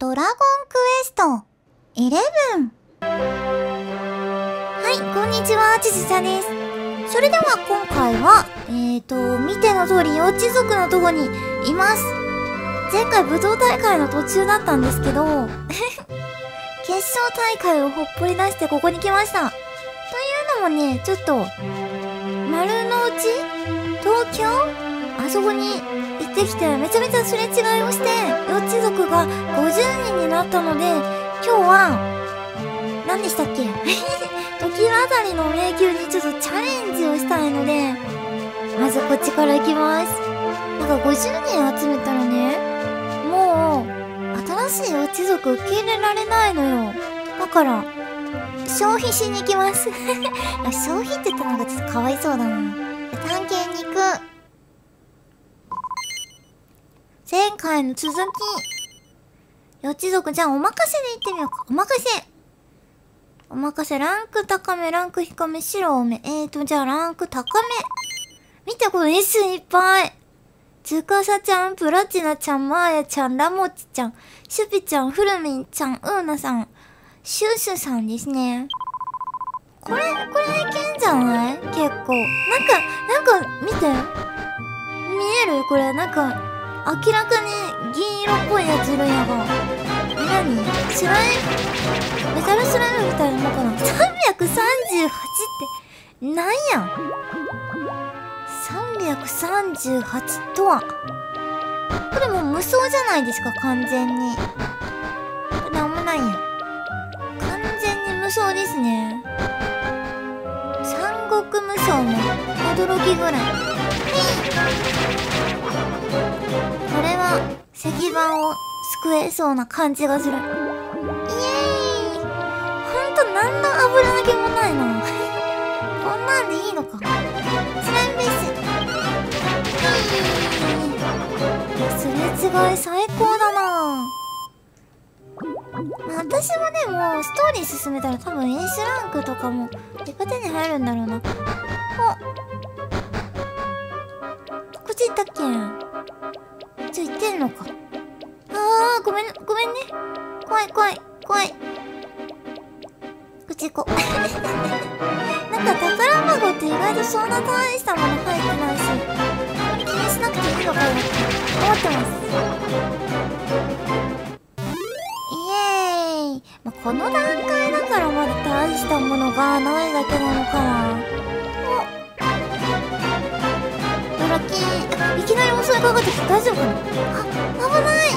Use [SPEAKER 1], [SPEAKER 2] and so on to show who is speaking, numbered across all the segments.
[SPEAKER 1] ドラゴンクエスト11はい、こんにちは、ちずちゃんです。それでは今回は、えーと、見ての通り、幼稚族のとこにいます。前回武道大会の途中だったんですけど、決勝大会をほっぽり出してここに来ました。というのもね、ちょっと、丸の内？東京？あそこに行ってきてめちゃめちゃすれ違いをして幼稚族ったので今日は何でしたっけ？時渡りの迷宮にちょっとチャレンジをしたいのでまずこっちから行きます。なんか50人集めたらねもう新しい幼稚族受け入れられないのよ。だから消費しに行きます。消費って言ったのがちょっとかわいそうだな。探検に行く。前回の続き。予知族、じゃあお任せで行ってみようか。お任せ。お任せ、ランク高め、ランク低め、白多め。えーと、じゃあランク高め。見て、この S いっぱい。つかさちゃん、プラチナちゃん、マーヤちゃん、ラモチちゃん、シュピちゃん、フルミンちゃん、ウーナさん、シュシュさんですね。これ、これいけんじゃない？結構。なんか、なんか、見て。見える？これ、なんか、明らかに銀何スライムメタルスライムみたいなのかな ?338 って、なんや ?338 とは。これもう無双じゃないですか、完全に。これなんもないやん。完全に無双ですね。三国無双も驚きぐらい。これは石板を救えそうな感じがする。何の油抜けもないな。こんなんでいいのか。スライムベース。すれ違い最高だな、私もでも、ストーリー進めたら多分 A スランクとかも、手が手に入るんだろうな。おこっち行ったっけちょ、行ってんのか。あー、ごめん、ごめんね。怖い、怖い、怖い。こっち行こう。なんか宝箱って意外とそんな大したもの入ってないし、気にしなくていいのかなって思ってます。イエーイ、まあ、この段階だからまだ大したものがないだけなのかな。おドラキー、いきなり襲いかかってきて大丈夫かなあ、危ない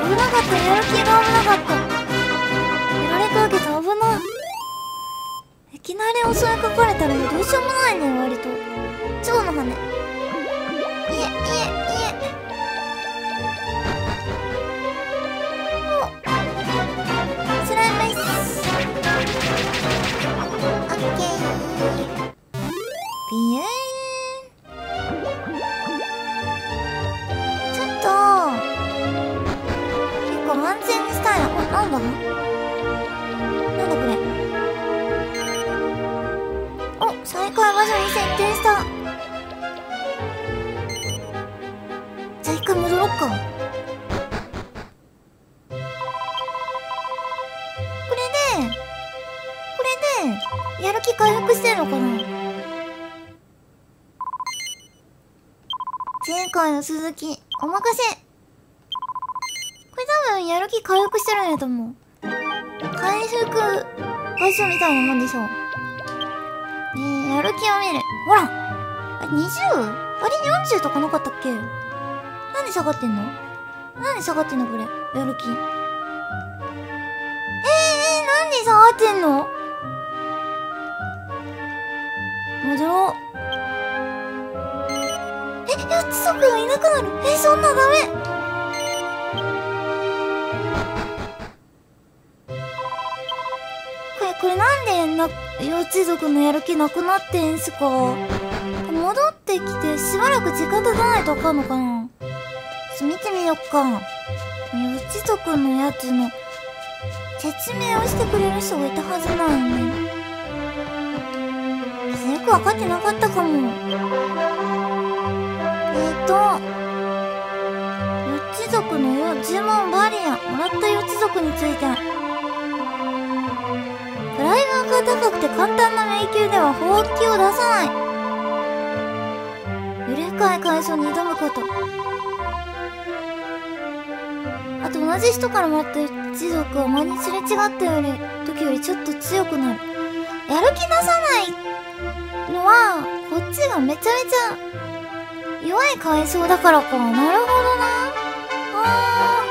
[SPEAKER 1] 危なかった、やる気が危なかっきなり襲いかかれたらどうしようもないね、割と。蝶の羽。いえ、いえ、いえ。おスライム。オッケー。ビエーちょっと結構安全にしたいななんだ？再開場所に設定したじゃあ一回戻ろっかこれでこれでやる気回復してんのかな前回の続き、お任せこれ多分やる気回復してるんやと思う。回復場所みたいなもんでしょう。やる気を見る。ほらあ !20? あれ40とかなかったっけ？なんで下がってんの？なんで下がってんのこれ？やる気。えー、えー、なんで下がってんの？戻ろう。え、やっつ族がいなくなるえ、そんなダメ幼稚族のやる気なくなってんすか戻ってきてしばらく時間経たないとわかんのかなちょ見てみよっか。幼稚族のやつの説明をしてくれる人がいたはずなのに。よくわかってなかったかも。えっ、ー、と、四つ族のよ呪文バリアもらった予知族についてプライド高くて簡単な迷宮ではほうきを出さない揺れ替え階層に挑むことあと同じ人からもらった予知族は前にすれ違ったより時よりちょっと強くなるやる気出さないのはこっちがめちゃめちゃ弱い階層だからかなるほどなあー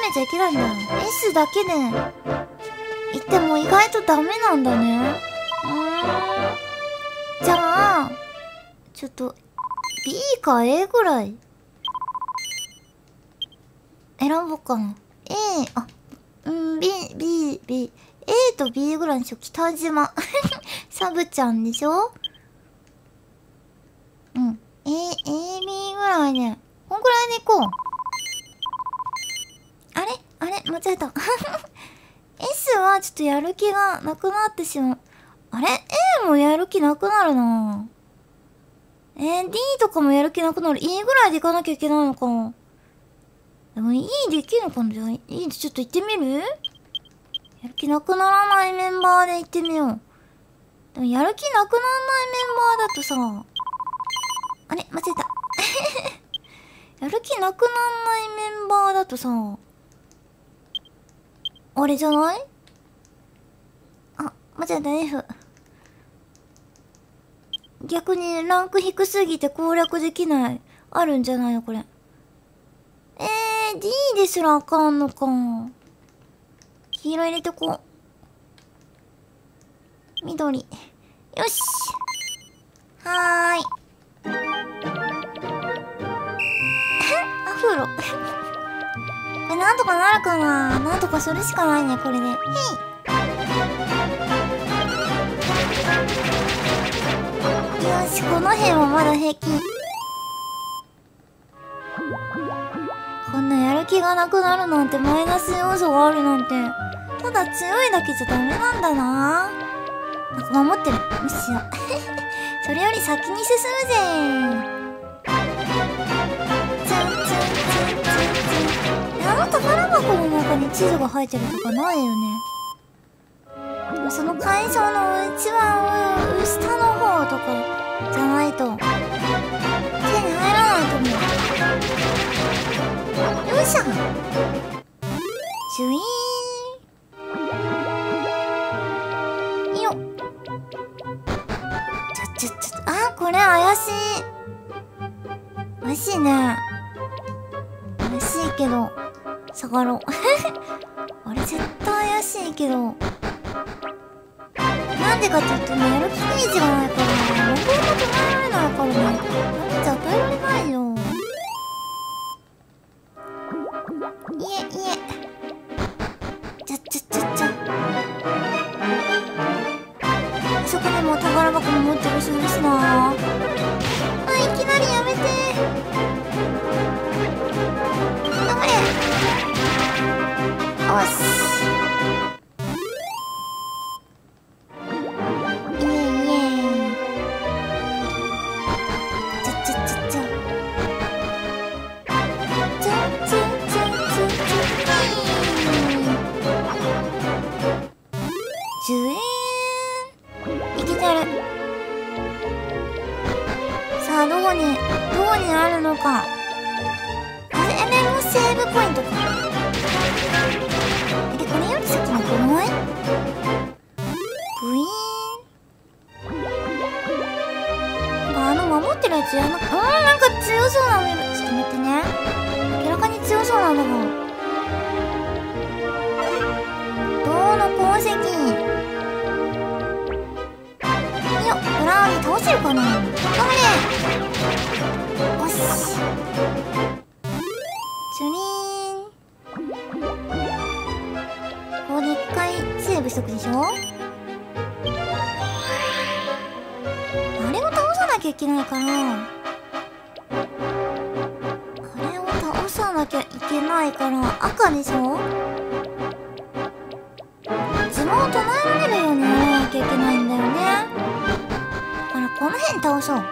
[SPEAKER 1] メンバーを集めちゃいけないんだ S だけで言っても意外とダメなんだね。うーん。じゃあちょっと B か A ぐらい。選ぼうかな。A あうん B B B A と B ぐらいにしよう。北島。サブちゃんでしょ？うん。A A B ぐらいでこんぐらいでいこうあれ間違えた。S はちょっとやる気がなくなってしまう。あれ？A もやる気なくなるな。えー、D とかもやる気なくなる。E ぐらいでいかなきゃいけないのか。でも E できるのかな？じゃあ E でちょっと行ってみる？やる気なくならないメンバーで行ってみよう。でもやる気なくならないメンバーだとさ、あれ？間違えた。やる気なくならないメンバーだとさ、あれじゃない？あ、間違えた F。逆にランク低すぎて攻略できない。あるんじゃないのこれ。えー、D ですらあかんのか。黄色入れてこう。緑。よし。はーい。アフロ。これなんとかなるかな？なんとかするしかないね、これで。へい。よし、この辺はまだ平気。こんなやる気がなくなるなんてマイナス要素があるなんて。ただ強いだけじゃダメなんだな。なんか守ってる。むしろ。それより先に進むぜ。あの宝箱の中に地図が入ってるとかないよね。その階層の一番下の方とかじゃないと手に入らないと思う。よいしょ。シュイーン。よっ。ちょちょちょあこれ怪しい。怪しいね。怪しいけど。下がろう。あれ絶対怪しいけど。なんでかっていうとねやる気ページがないからロゴも唱えられないからね。ダメージ与えられないよ。るかな頑張れよしチュリーンここで一回セーブしとくでしょあれを倒さなきゃいけないからあれを倒さなきゃいけないから赤でしょ？呪文を唱えられるようにないけないんだよね。この辺倒そう。はい。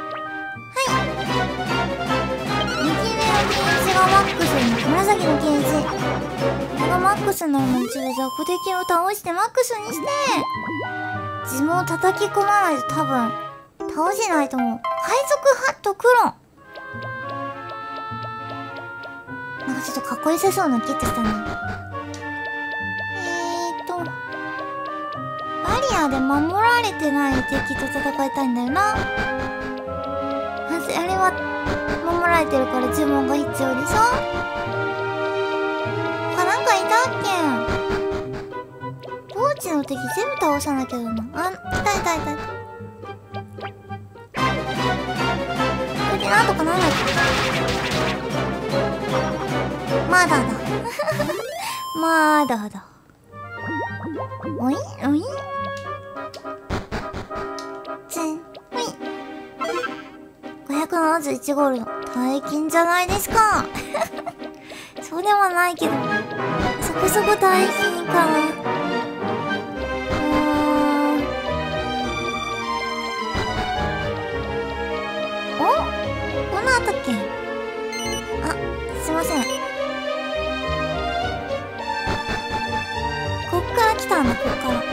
[SPEAKER 1] 右上のゲージがマックスに紫のゲージこれがマックスのでちょっと雑魚敵を倒してマックスにして。呪文を叩き込まないと多分倒せないと思う。海賊ハットクロン。なんかちょっとかっこよさそうなキットしたねアで守られてない敵と戦いたいんだよな。あれは守られてるから呪文が必要でしょ？他なんかいたっけ当地の敵全部倒さなきゃだな。あいたいたいたこれなんとかなんないか。まだだ。まだだ。おいおい。71ゴールド大金じゃないですか。そうでもないけど。そこそこ大金かな。うーん。お？こんなあったっけ？あすいません。こっから来たんだこっから。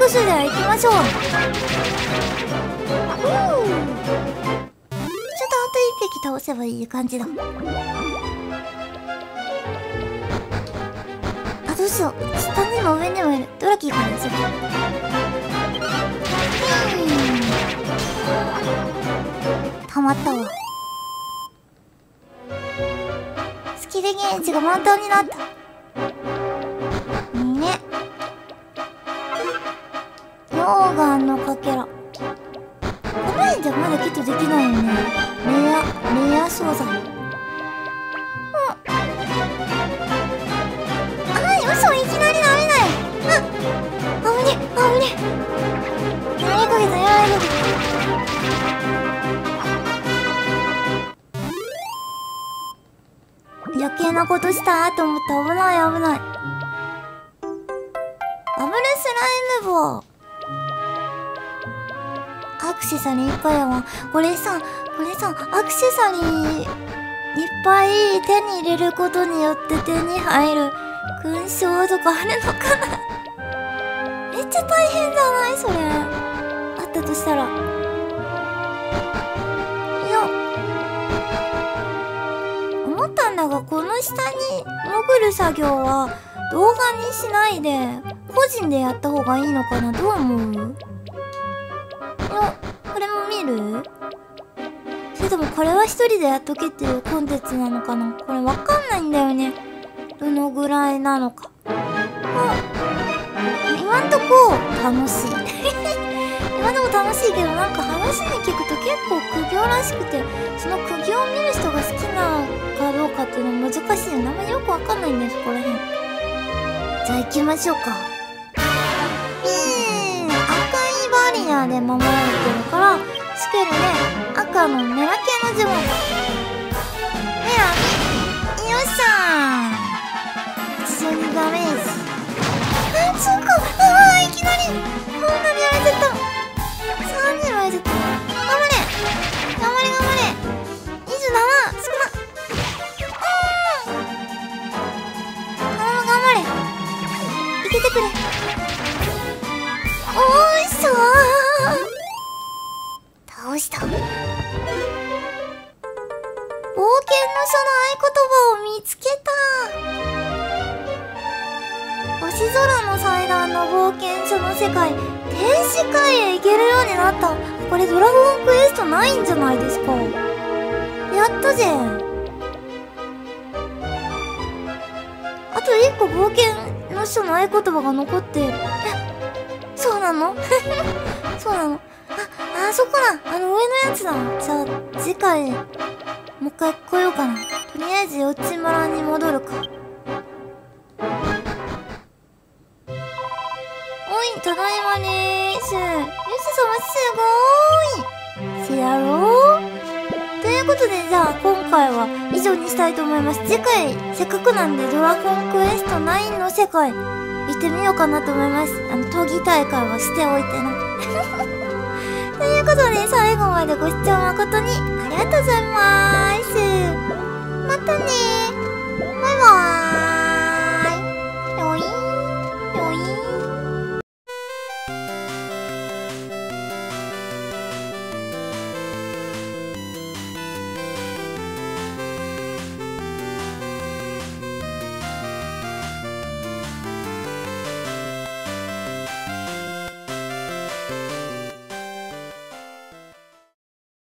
[SPEAKER 1] 気もマックスで行きましょう。ふうちょっとあと一匹倒せばいい感じだ。あどうしよう。下にも上にもいる。ドラキーからですよたまったわ。スキルゲージが満タンになった。溶岩のかけら。この辺じゃまだゲットできないよね。レアレア素材うんあい嘘いきなりダメだよあ危ね危ねやられかけたやられかけた余計なことしたと思って危ない危ないバブルスライム棒クセサリーいっぱいやわ。これさこれさアクセサリーいっぱい手に入れることによって手に入る勲章とかあるのかな。めっちゃ大変じゃない？それ。あったとしたら。いや。思ったんだがこの下に潜る作業は動画にしないで個人でやった方がいいのかな？どう思う？れも見る？それともこれは一人でやっとけっていうコンテンツなのかな？これわかんないんだよね。どのぐらいなのか。あ今んとこ楽しい。今でも楽しいけどなんか話に聞くと結構苦行らしくてその苦行を見る人が好きなかどうかっていうのは難しいあんまりよくわかんないんだよそこら辺。じゃあ行きましょうか。アで守られてるからスケルね赤のメラ系の呪文メラよっしゃー82ダメージ。あそうか。ああいきなり。その合言葉を見つけた。星空の祭壇の冒険書の世界天使界へ行けるようになった。これドラゴンクエストないんじゃないですか。やったぜあと1個冒険の書の合言葉が残って。えそうなの？そうなの？ああそこだあの上のやつだ。じゃあ次回。もう一回来ようかなとりあえず四つ村に戻るかおい、ただいまでーす。よし様すごーい。せやろ？うという回は以上にしたいと思います。次回、せっかくなんでドラゴンクエスト9の世界、行ってみようかなと思います。あの、闘技大会はしておいてな。ということで、最後までご視聴誠にありがとうございます。